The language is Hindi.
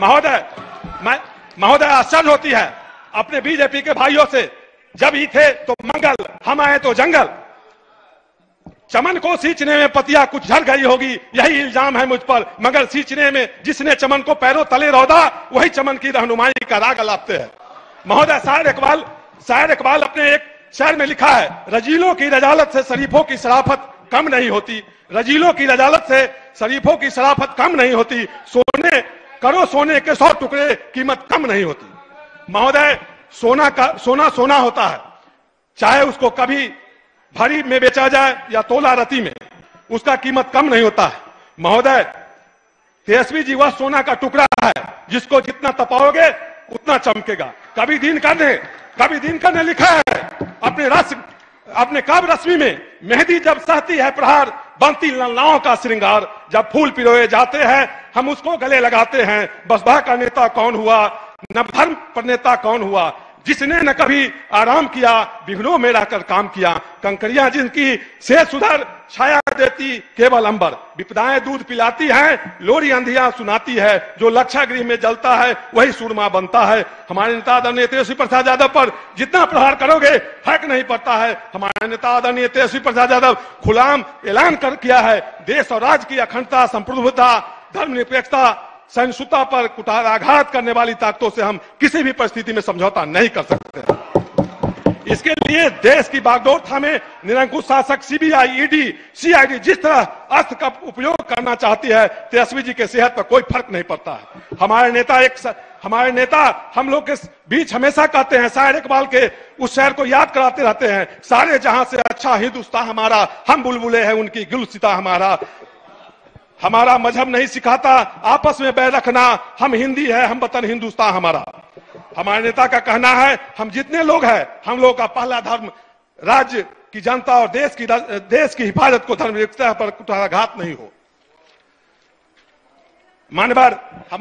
महोदय महोदय, आश्चर्य होती है। अपने बीजेपी के भाइयों से, जब ही थे तो मंगल, हम आए तो जंगल। चमन को सींचने में पतिया कुछ झड़ गई होगी, यही इल्ज़ाम है मुझ पर। मगर सींचने में जिसने चमन को पैरों तले रौदा, वही चमन की रहनुमाई का राग लाते हैं। महोदय, शायर इकबाल शायर इकबाल अपने एक शहर में लिखा है, रजीलों की रजालत से शरीफों की शराफत कम नहीं होती। रजीलों की रजालत से शरीफों की शराफत कम नहीं होती। सोने करो सोने के सौ टुकड़े, कीमत कम नहीं होती। महोदय, सोना का, सोना सोना होता है। चाहे उसको कभी भरी में बेचा जाए या तोला रती में, उसका कीमत कम नहीं होता है। महोदय, तेजस्वी जी, वह सोना का टुकड़ा है, जिसको जितना तपाओगे, उतना चमकेगा। कभी दिन ने कभी दिन ने लिखा है, अपने रस, अपने काव्य रश्मि में मेहंदी जब सहती है, प्रहार, बनती ललनाओं का श्रृंगार, जब फूल पिरोए जाते हैं हम उसको गले लगाते हैं। बसभा का नेता कौन हुआ? नवधर्म पर नेता कौन हुआ? जिसने न कभी आराम किया विघ्नों में रहकर काम किया। कंकरिया जिनकी से सुधर छाया देती, केवल अंबर। विपदाएँ दूध पिलाती हैं, लोरी अंधिया सुनाती है। जो लक्षा गृह में जलता है, वही सुरमा बनता है। हमारे नेता आदरणीय तेजस्वी प्रसाद यादव पर जितना प्रहार करोगे फ़र्क नहीं पड़ता है। हमारे नेता आदरणीय तेजस्वी प्रसाद यादव खुलाम ऐलान कर किया है। देश और राज्य की अखंडता, संप्रभुता धर्मनिरपेक्षता सहिष्णुता पर कुटाराघात करने वाली ताकतों से हम किसी भी परिस्थिति में समझौता नहीं कर सकते इसके लिए देश की बागडोर थामे निरंकुश शासक सीबीआई ईडी सीआईडी जिस तरह अस्त्र का उपयोग करना चाहती है, तेजस्वी जी के सेहत पर कोई फ़र्क नहीं पड़ता है हमारे नेता एक. हमारे नेता हम लोग के बीच हमेशा कहते हैं शायर इकबाल के उस शहर को याद कराते रहते हैं, सारे जहाँ से अच्छा हिंदुस्तान हमारा, हम बुलबुले हैं उनकी, गुलसिता हमारा हमारा मज़हब नहीं सिखाता, आपस में बैर रखना। हम हिंदी है, हम वतन हिंदुस्तान हमारा। हमारे नेता का कहना है, हम जितने लोग हैं, हम लोगों का पहला धर्म राज्य की जनता और देश की देश की हिफाजत को धर्म पर घात नहीं हो। मानवर हम